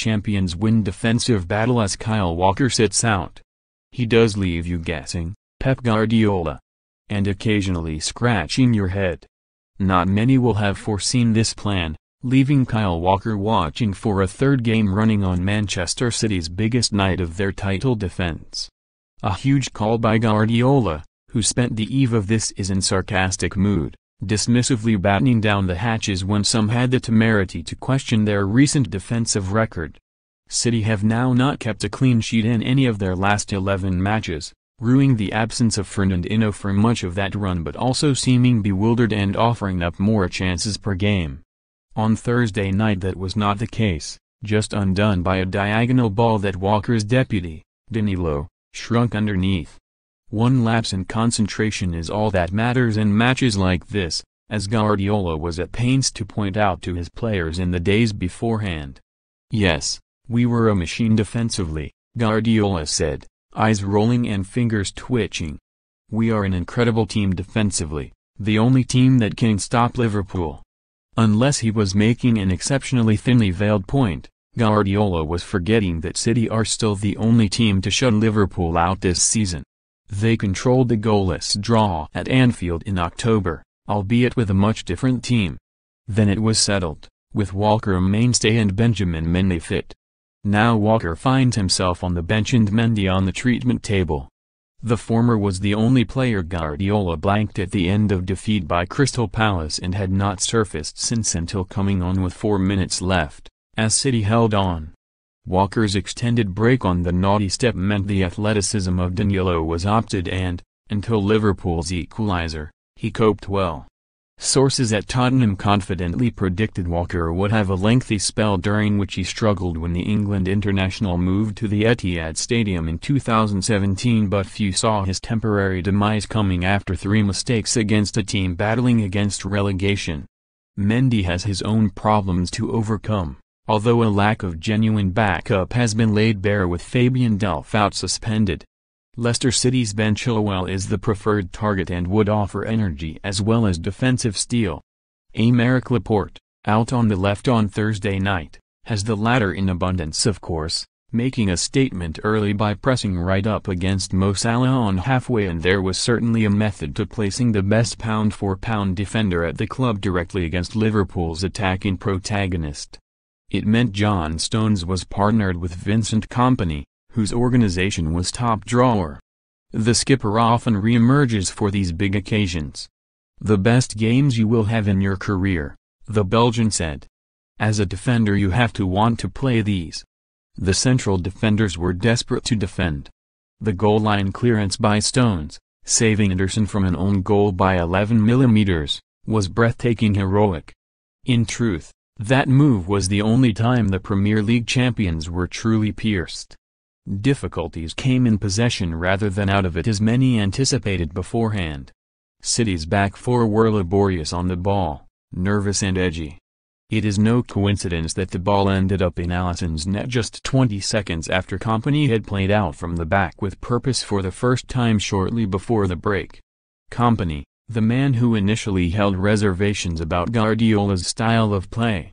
champions win defensive battle as Kyle Walker sits out. He does leave you guessing, Pep Guardiola. And occasionally scratching your head. Not many will have foreseen this plan, leaving Kyle Walker watching for a third game running on Manchester City's biggest night of their title defense. A huge call by Guardiola, who spent the eve of this is in sarcastic mood, dismissively battening down the hatches when some had the temerity to question their recent defensive record. City have now not kept a clean sheet in any of their last 11 matches, ruining the absence of Fernandinho for much of that run but also seeming bewildered and offering up more chances per game. On Thursday night that was not the case, just undone by a diagonal ball that Walker's deputy, Danilo, shrunk underneath. One lapse in concentration is all that matters in matches like this, as Guardiola was at pains to point out to his players in the days beforehand. Yes, we were a machine defensively, Guardiola said, eyes rolling and fingers twitching. We are an incredible team defensively, the only team that can stop Liverpool. Unless he was making an exceptionally thinly veiled point, Guardiola was forgetting that City are still the only team to shut Liverpool out this season. They controlled the goalless draw at Anfield in October, albeit with a much different team. Then it was settled, with Walker a mainstay and Benjamin Mendy fit. Now Walker finds himself on the bench and Mendy on the treatment table. The former was the only player Guardiola blanked at the end of defeat by Crystal Palace and had not surfaced since until coming on with four minutes left, as City held on. Walker's extended break on the naughty step meant the athleticism of Danilo was opted and, until Liverpool's equalizer, he coped well. Sources at Tottenham confidently predicted Walker would have a lengthy spell during which he struggled when the England international moved to the Etihad Stadium in 2017 but few saw his temporary demise coming after three mistakes against a team battling against relegation. Mendy has his own problems to overcome although a lack of genuine backup has been laid bare with Fabian Delph out suspended. Leicester City's Ben Chilwell is the preferred target and would offer energy as well as defensive steel. Aymeric Laporte, out on the left on Thursday night, has the latter in abundance of course, making a statement early by pressing right up against Mo Salah on halfway and there was certainly a method to placing the best pound-for-pound -pound defender at the club directly against Liverpool's attacking protagonist. It meant John Stones was partnered with Vincent Kompany, whose organization was top drawer. The skipper often re-emerges for these big occasions. The best games you will have in your career, the Belgian said. As a defender you have to want to play these. The central defenders were desperate to defend. The goal line clearance by Stones, saving Ederson from an own goal by 11 millimeters, was breathtaking heroic. In truth, that move was the only time the Premier League champions were truly pierced. Difficulties came in possession rather than out of it as many anticipated beforehand. City's back four were laborious on the ball, nervous and edgy. It is no coincidence that the ball ended up in Alisson's net just 20 seconds after Kompany had played out from the back with purpose for the first time shortly before the break. Kompany, the man who initially held reservations about Guardiola's style of play.